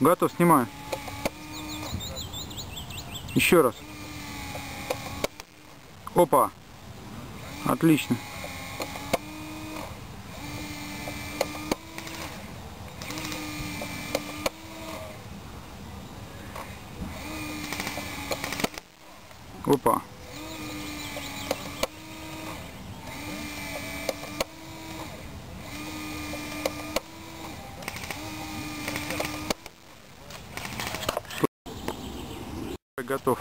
Готов, снимаю. Еще раз. Опа. Отлично. Опа. Готов.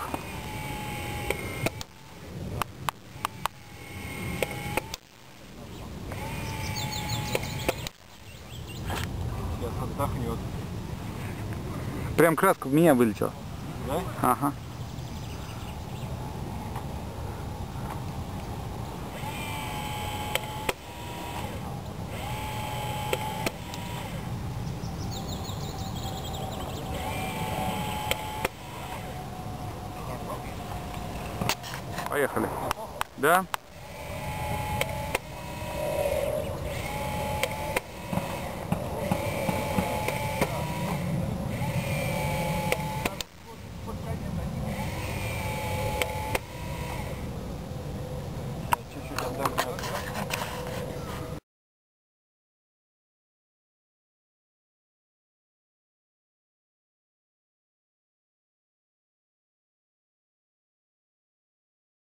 Сейчас отдохнет. Прям краска в меня вылетела. Да? Ага. Поехали. Да?